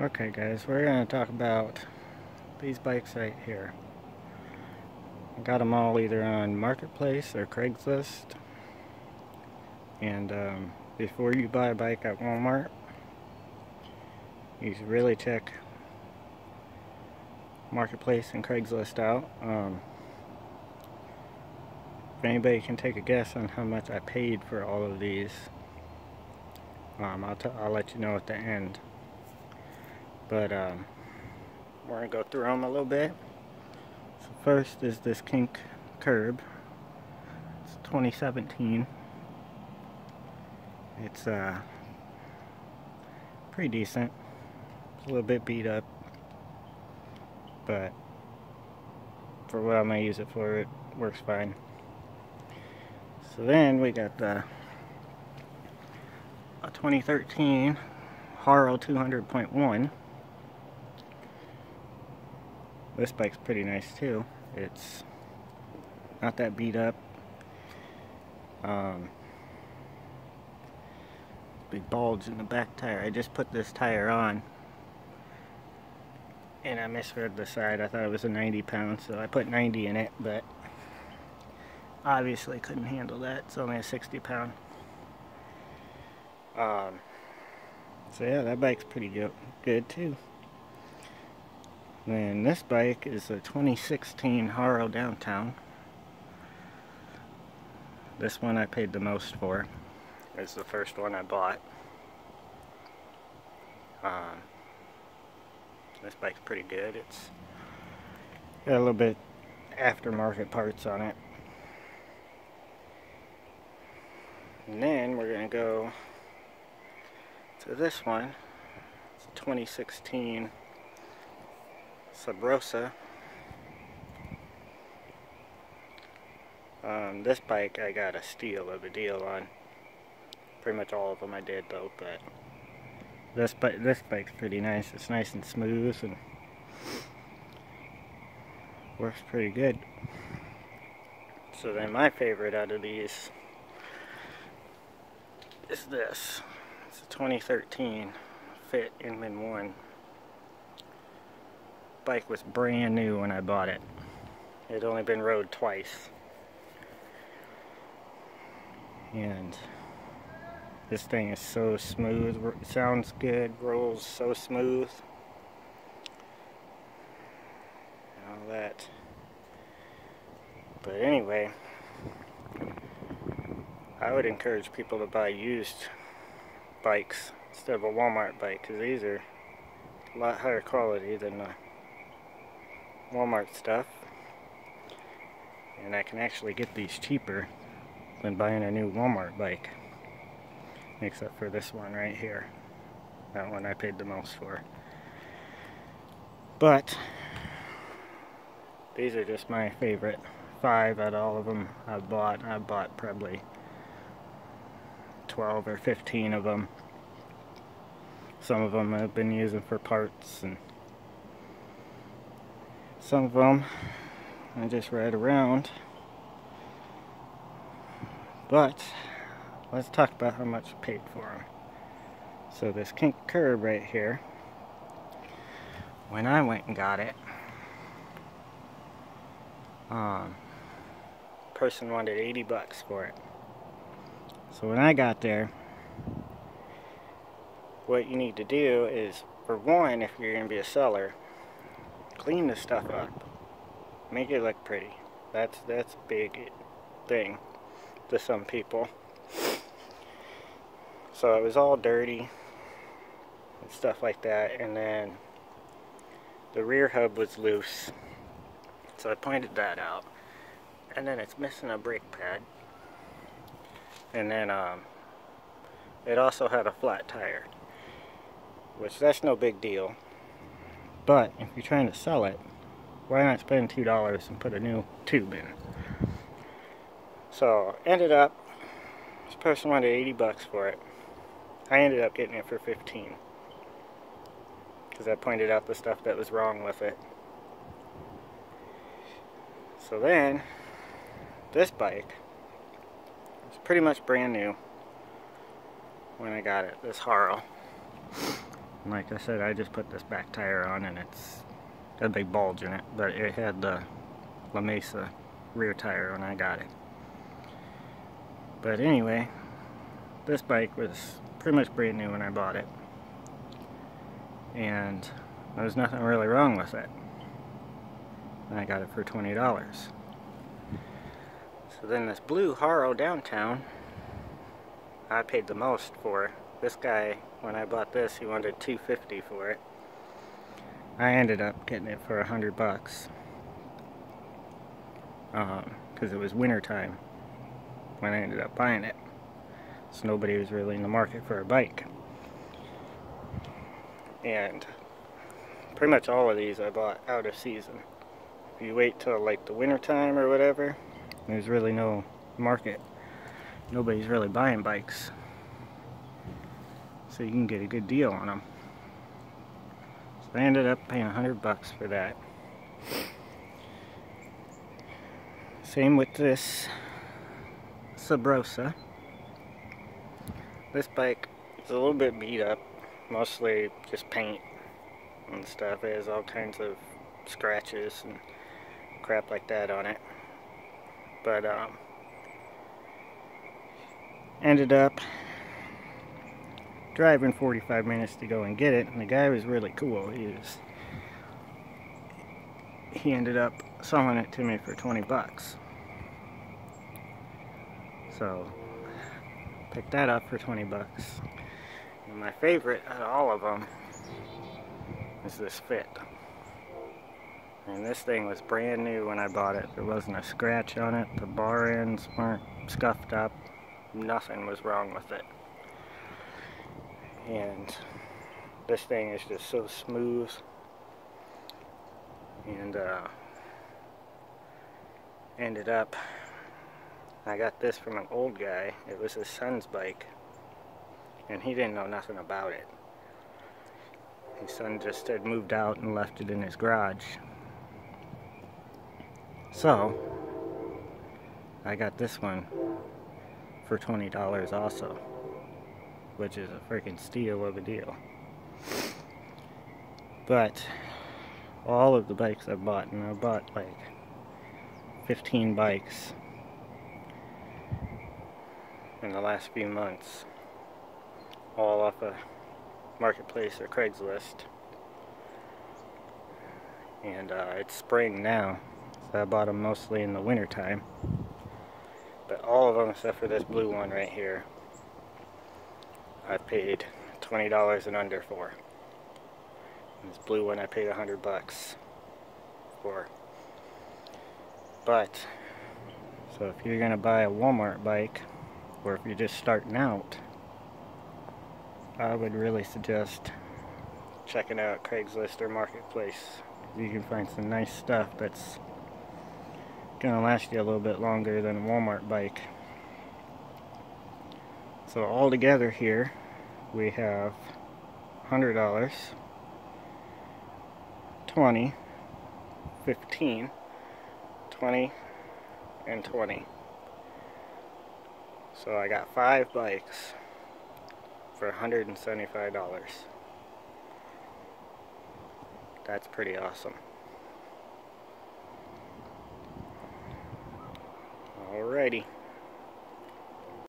Okay guys, we're going to talk about these bikes right here. I got them all either on Marketplace or Craigslist. And um, before you buy a bike at Walmart, you should really check Marketplace and Craigslist out. Um, if anybody can take a guess on how much I paid for all of these, um, I'll, I'll let you know at the end. But um, we're going to go through them a little bit. So first is this kink curb. It's 2017. It's uh, pretty decent. It's a little bit beat up. But for what I'm going to use it for, it works fine. So then we got the a 2013 Haro 200.1 this bike's pretty nice too. It's not that beat up. Um, big bulge in the back tire. I just put this tire on and I misread the side. I thought it was a 90 pound, so I put 90 in it, but obviously couldn't handle that. It's only a 60 pound. Um, so yeah, that bike's pretty good, good too. Then this bike is a 2016 Haro Downtown. This one I paid the most for. It's the first one I bought. Um, this bike's pretty good. It's got a little bit aftermarket parts on it. And then we're going to go to this one. It's a 2016 Subrosa. Um, this bike I got a steal of a deal on. Pretty much all of them I did though, but this bike this bike's pretty nice. It's nice and smooth and works pretty good. So then my favorite out of these is this. It's a 2013 Fit Inman 1 bike was brand new when I bought it. It had only been rode twice. And this thing is so smooth, sounds good, rolls so smooth. all that. But anyway, I would encourage people to buy used bikes instead of a Walmart bike because these are a lot higher quality than the Walmart stuff. And I can actually get these cheaper than buying a new Walmart bike. Except for this one right here. That one I paid the most for. But, these are just my favorite. Five out of all of them I've bought. I've bought probably 12 or 15 of them. Some of them I've been using for parts and some of them I just ride around. But let's talk about how much I paid for them. So this kink curb right here, when I went and got it, um, person wanted 80 bucks for it. So when I got there, what you need to do is, for one, if you're going to be a seller, clean the stuff up. Make it look pretty. That's that's a big thing to some people. So it was all dirty and stuff like that and then the rear hub was loose. So I pointed that out. And then it's missing a brake pad. And then um, it also had a flat tire. Which that's no big deal. But if you're trying to sell it, why not spend $2 and put a new tube in? It? So, ended up, this person wanted 80 bucks for it. I ended up getting it for 15 because I pointed out the stuff that was wrong with it. So then, this bike was pretty much brand new when I got it, this Haro. Like I said, I just put this back tire on and it's got a big bulge in it, but it had the La Mesa rear tire when I got it. But anyway, this bike was pretty much brand new when I bought it. And there was nothing really wrong with it. And I got it for $20. So then this blue Haro downtown, I paid the most for. This guy, when I bought this, he wanted 250 for it. I ended up getting it for a hundred bucks. Because um, it was winter time when I ended up buying it. So nobody was really in the market for a bike. And pretty much all of these I bought out of season. If you wait till like the winter time or whatever, there's really no market. Nobody's really buying bikes. So you can get a good deal on them. So I ended up paying a hundred bucks for that. Same with this Subrosa. This bike is a little bit beat up, mostly just paint and stuff. It has all kinds of scratches and crap like that on it. But um, ended up driving 45 minutes to go and get it and the guy was really cool. He was he ended up selling it to me for 20 bucks. So picked that up for 20 bucks. And my favorite out of all of them is this fit. And this thing was brand new when I bought it. There wasn't a scratch on it. The bar ends weren't scuffed up. Nothing was wrong with it and this thing is just so smooth. And uh, ended up I got this from an old guy. It was his son's bike. And he didn't know nothing about it. His son just had moved out and left it in his garage. So I got this one for $20 also which is a freaking steal of a deal. But all of the bikes I've bought, and I bought like 15 bikes in the last few months, all off a of Marketplace or Craigslist. And uh, it's spring now, so I bought them mostly in the winter time. But all of them except for this blue one right here I paid $20 and under for. And this blue one I paid 100 bucks for. But, so if you're going to buy a Walmart bike, or if you're just starting out, I would really suggest checking out Craigslist or Marketplace. You can find some nice stuff that's going to last you a little bit longer than a Walmart bike. So all together here, we have $100, 20, 15, 20, and 20. So I got five bikes for $175. That's pretty awesome.